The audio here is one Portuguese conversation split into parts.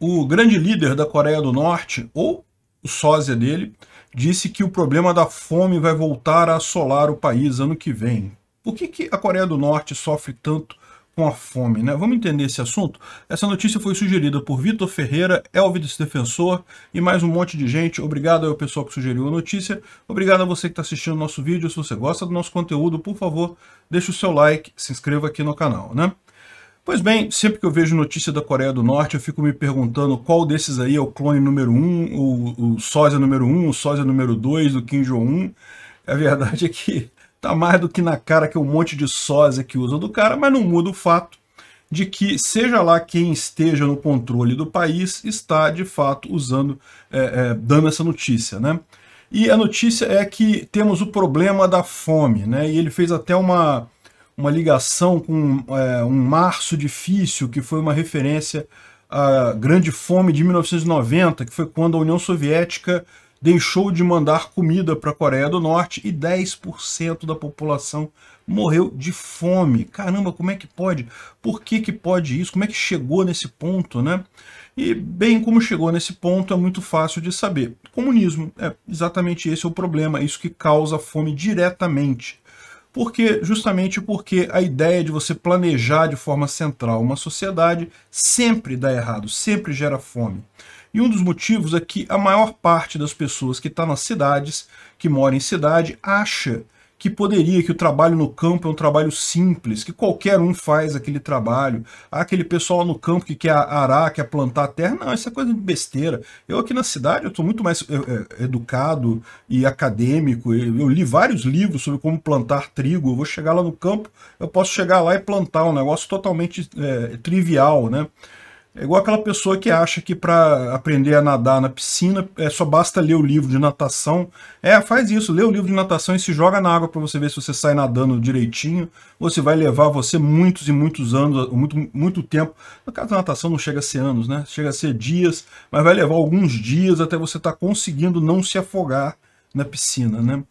o grande líder da Coreia do Norte, ou o sósia dele, disse que o problema da fome vai voltar a assolar o país ano que vem. Por que, que a Coreia do Norte sofre tanto com a fome, né? Vamos entender esse assunto? Essa notícia foi sugerida por Vitor Ferreira, Elvis Defensor e mais um monte de gente. Obrigado ao pessoal que sugeriu a notícia. Obrigado a você que está assistindo o nosso vídeo. Se você gosta do nosso conteúdo, por favor, deixe o seu like, se inscreva aqui no canal, né? Pois bem, sempre que eu vejo notícia da Coreia do Norte, eu fico me perguntando qual desses aí é o clone número 1, um, o, o sósia número 1, um, o sósia número 2 do Kim Jong-un. A verdade é que tá mais do que na cara que é um monte de sósia que usa do cara, mas não muda o fato de que, seja lá quem esteja no controle do país, está de fato usando, é, é, dando essa notícia, né? E a notícia é que temos o problema da fome, né? E ele fez até uma uma ligação com é, um março difícil, que foi uma referência à Grande Fome de 1990, que foi quando a União Soviética deixou de mandar comida para a Coreia do Norte e 10% da população morreu de fome. Caramba, como é que pode? Por que que pode isso? Como é que chegou nesse ponto, né? E bem como chegou nesse ponto é muito fácil de saber. Comunismo, é exatamente esse é o problema, é isso que causa fome diretamente. Porque, justamente porque a ideia de você planejar de forma central uma sociedade sempre dá errado, sempre gera fome. E um dos motivos é que a maior parte das pessoas que está nas cidades, que mora em cidade, acha que poderia, que o trabalho no campo é um trabalho simples, que qualquer um faz aquele trabalho. Há aquele pessoal no campo que quer arar, quer plantar a terra. Não, isso é coisa de besteira. Eu aqui na cidade, eu estou muito mais é, educado e acadêmico. Eu li vários livros sobre como plantar trigo. Eu vou chegar lá no campo, eu posso chegar lá e plantar um negócio totalmente é, trivial, né? É igual aquela pessoa que acha que para aprender a nadar na piscina é só basta ler o livro de natação. É, faz isso, lê o livro de natação e se joga na água para você ver se você sai nadando direitinho. Ou se vai levar você muitos e muitos anos, muito, muito tempo. No caso da natação não chega a ser anos, né? Chega a ser dias, mas vai levar alguns dias até você estar tá conseguindo não se afogar na piscina, né?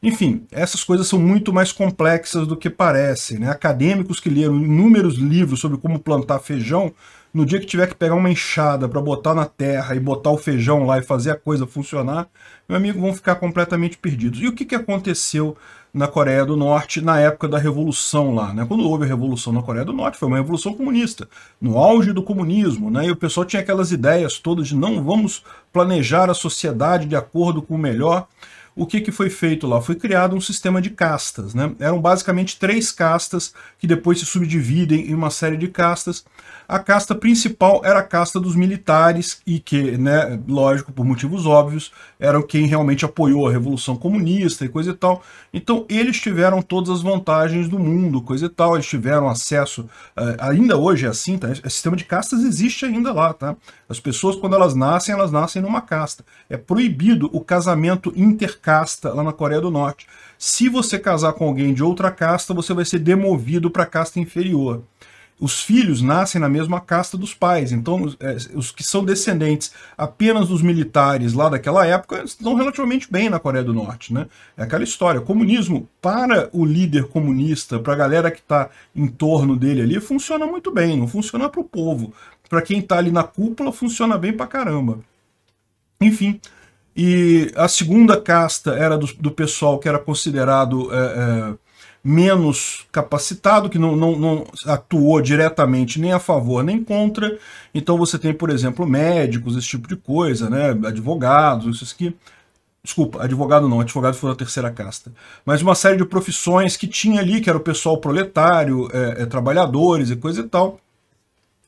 Enfim, essas coisas são muito mais complexas do que parecem. Né? Acadêmicos que leram inúmeros livros sobre como plantar feijão no dia que tiver que pegar uma enxada para botar na terra e botar o feijão lá e fazer a coisa funcionar, meu amigo, vão ficar completamente perdidos. E o que, que aconteceu na Coreia do Norte na época da Revolução lá, né? Quando houve a Revolução na Coreia do Norte, foi uma revolução comunista, no auge do comunismo, né? E o pessoal tinha aquelas ideias todas de não vamos planejar a sociedade de acordo com o melhor o que, que foi feito lá? Foi criado um sistema de castas. Né? Eram basicamente três castas que depois se subdividem em uma série de castas. A casta principal era a casta dos militares e que, né, lógico, por motivos óbvios, eram quem realmente apoiou a Revolução Comunista e coisa e tal. Então eles tiveram todas as vantagens do mundo, coisa e tal. Eles tiveram acesso, uh, ainda hoje é assim, tá? Esse sistema de castas existe ainda lá, tá? As pessoas, quando elas nascem, elas nascem numa casta. É proibido o casamento intercasta lá na Coreia do Norte. Se você casar com alguém de outra casta, você vai ser demovido para a casta inferior os filhos nascem na mesma casta dos pais, então é, os que são descendentes apenas dos militares lá daquela época estão relativamente bem na Coreia do Norte. Né? É aquela história, comunismo para o líder comunista, para a galera que está em torno dele ali, funciona muito bem, não funciona para o povo. Para quem está ali na cúpula, funciona bem para caramba. Enfim, e a segunda casta era do, do pessoal que era considerado... É, é, menos capacitado, que não, não, não, atuou diretamente nem a favor nem contra. Então você tem, por exemplo, médicos, esse tipo de coisa, né? advogados, isso aqui. Desculpa, advogado não, advogado foi da terceira casta. Mas uma série de profissões que tinha ali, que era o pessoal proletário, é, é, trabalhadores e coisa e tal,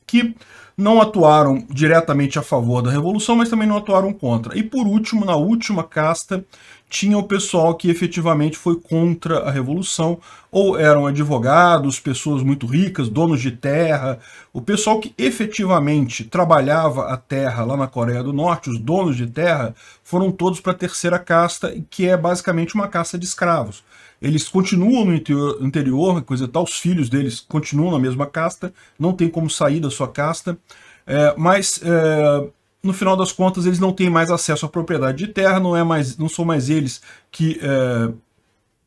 que não atuaram diretamente a favor da revolução, mas também não atuaram contra. E por último, na última casta, tinha o pessoal que efetivamente foi contra a revolução, ou eram advogados, pessoas muito ricas, donos de terra, o pessoal que efetivamente trabalhava a terra lá na Coreia do Norte, os donos de terra, foram todos para a terceira casta, que é basicamente uma casta de escravos. Eles continuam no interior, coisa e tal, os filhos deles continuam na mesma casta, não tem como sair da sua casta, é, mas é, no final das contas eles não têm mais acesso à propriedade de terra, não, é mais, não são mais eles que é,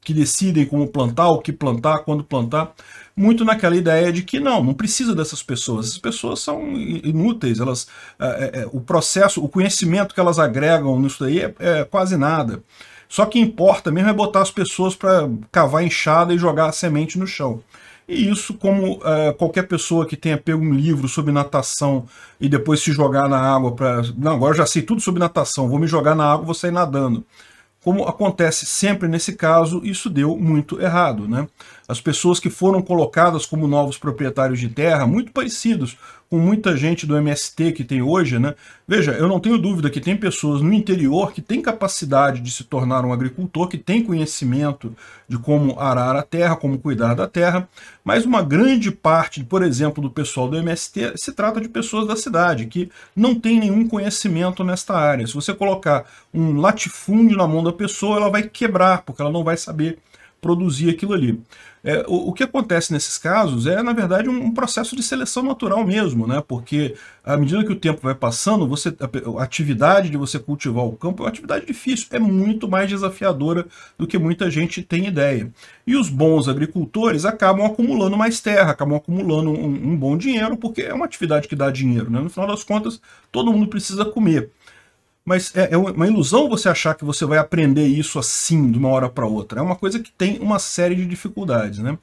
que decidem como plantar, o que plantar, quando plantar, muito naquela ideia de que não, não precisa dessas pessoas. Essas pessoas são inúteis, elas, é, é, o processo, o conhecimento que elas agregam nisso daí é, é quase nada. Só que importa mesmo é botar as pessoas para cavar enxada e jogar a semente no chão. E isso, como uh, qualquer pessoa que tenha pego um livro sobre natação e depois se jogar na água para. Não, agora já sei tudo sobre natação, vou me jogar na água, vou sair nadando. Como acontece sempre nesse caso, isso deu muito errado. Né? As pessoas que foram colocadas como novos proprietários de terra, muito parecidos com muita gente do MST que tem hoje, né? Veja, eu não tenho dúvida que tem pessoas no interior que têm capacidade de se tornar um agricultor, que tem conhecimento de como arar a terra, como cuidar da terra, mas uma grande parte, por exemplo, do pessoal do MST se trata de pessoas da cidade que não tem nenhum conhecimento nesta área. Se você colocar um latifúndio na mão da pessoa, ela vai quebrar, porque ela não vai saber produzir aquilo ali. É, o, o, que acontece nesses casos é, na verdade, um, um, processo de seleção natural mesmo, né? Porque à medida que o tempo vai passando, você, a, a, atividade de você cultivar o campo é uma atividade difícil, é muito mais desafiadora do que muita gente tem ideia. E os bons agricultores acabam acumulando mais terra, acabam acumulando um, um bom dinheiro, porque é uma atividade que dá dinheiro, né? No final das contas, todo mundo precisa comer. Mas é, é, uma ilusão você achar que você vai aprender isso assim, de uma hora para outra. É uma coisa que tem uma série de dificuldades, né?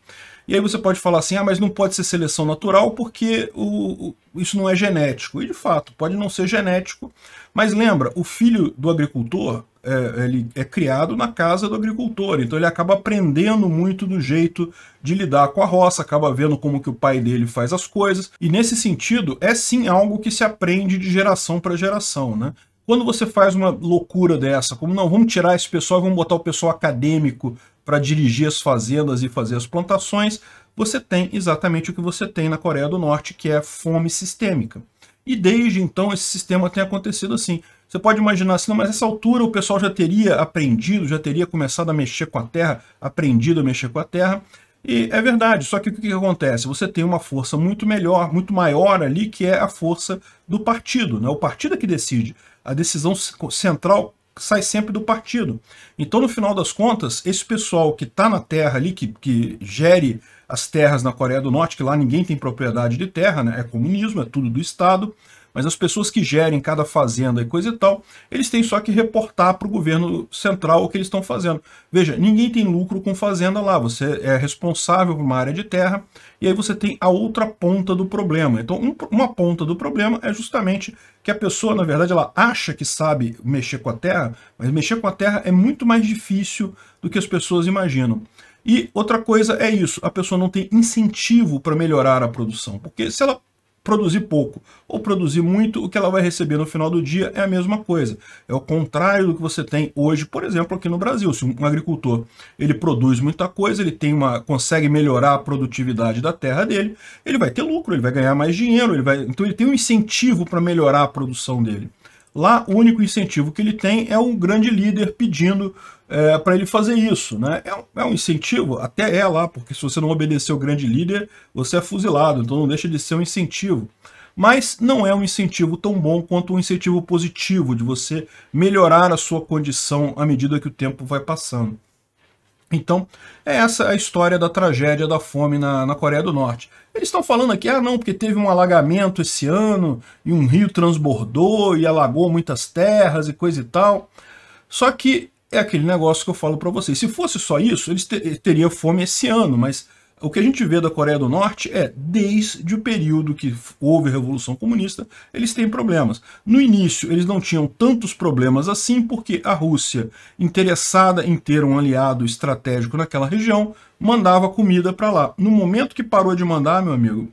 E aí você pode falar assim, ah, mas não pode ser seleção natural porque o, o, isso não é genético. E de fato, pode não ser genético, mas lembra, o filho do agricultor, é, ele é criado na casa do agricultor, então ele acaba aprendendo muito do jeito de lidar com a roça, acaba vendo como que o pai dele faz as coisas, e nesse sentido, é sim algo que se aprende de geração para geração, né? Quando você faz uma loucura dessa, como não, vamos tirar esse pessoal e vamos botar o pessoal acadêmico para dirigir as fazendas e fazer as plantações, você tem exatamente o que você tem na Coreia do Norte, que é fome sistêmica. E desde então esse sistema tem acontecido assim. Você pode imaginar assim, não, mas nessa altura o pessoal já teria aprendido, já teria começado a mexer com a terra, aprendido a mexer com a terra. E é verdade, só que o que, acontece? Você tem uma força muito melhor, muito maior ali, que é a força do partido. Né? O partido é que decide a decisão central sai sempre do partido. Então, no final das contas, esse pessoal que está na terra ali, que, que gere as terras na Coreia do Norte, que lá ninguém tem propriedade de terra, né? é comunismo, é tudo do Estado, mas as pessoas que gerem cada fazenda e coisa e tal, eles têm só que reportar para o governo central o que eles estão fazendo. Veja, ninguém tem lucro com fazenda lá, você é responsável por uma área de terra, e aí você tem a outra ponta do problema. Então, um, uma ponta do problema é justamente que a pessoa, na verdade, ela acha que sabe mexer com a terra, mas mexer com a terra é muito mais difícil do que as pessoas imaginam. E outra coisa é isso, a pessoa não tem incentivo para melhorar a produção, porque se ela produzir pouco ou produzir muito, o que ela vai receber no final do dia é a mesma coisa. É o contrário do que você tem hoje, por exemplo, aqui no Brasil. Se um agricultor ele produz muita coisa, ele tem uma consegue melhorar a produtividade da terra dele, ele vai ter lucro, ele vai ganhar mais dinheiro, ele vai, então ele tem um incentivo para melhorar a produção dele. Lá, o único incentivo que ele tem é um grande líder pedindo é, para ele fazer isso. Né? É, é, um incentivo, até é lá, porque se você não obedecer o grande líder, você é fuzilado, então não deixa de ser um incentivo. Mas não é um incentivo tão bom quanto um incentivo positivo, de você melhorar a sua condição à medida que o tempo vai passando. Então, é essa a história da tragédia da fome na, na Coreia do Norte. Eles estão falando aqui, ah não, porque teve um alagamento esse ano, e um rio transbordou e alagou muitas terras e coisa e tal. Só que é aquele negócio que eu falo para vocês. Se fosse só isso, eles teriam fome esse ano, mas o que a gente vê da Coreia do Norte é, desde o período que houve a Revolução Comunista, eles têm problemas. No início, eles não tinham tantos problemas assim, porque a Rússia, interessada em ter um aliado estratégico naquela região, mandava comida para lá. No momento que parou de mandar, meu amigo,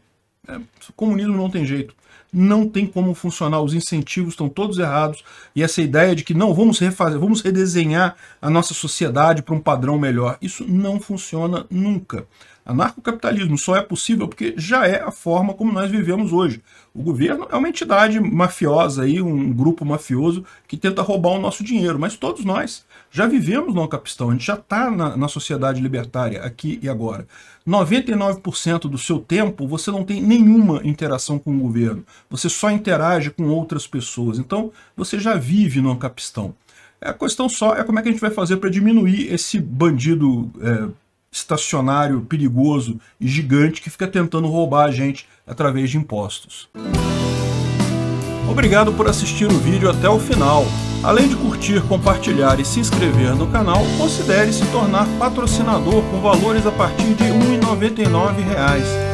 é, comunismo não tem jeito não tem como funcionar, os incentivos estão todos errados, e essa ideia de que não, vamos refazer, vamos redesenhar a nossa sociedade para um padrão melhor, isso não funciona nunca. Anarcocapitalismo só é possível porque já é a forma como nós vivemos hoje. O governo é uma entidade mafiosa, aí, um grupo mafioso que tenta roubar o nosso dinheiro, mas todos nós já vivemos no capistão, a gente já está na, na sociedade libertária aqui e agora. 99% do seu tempo você não tem nenhuma interação com o governo, você só interage com outras pessoas, então você já vive no capistão. A questão só é como é que a gente vai fazer para diminuir esse bandido é, estacionário perigoso e gigante que fica tentando roubar a gente através de impostos. Obrigado por assistir o vídeo até o final. Além de curtir, compartilhar e se inscrever no canal, considere se tornar patrocinador com valores a partir de R$ 1,99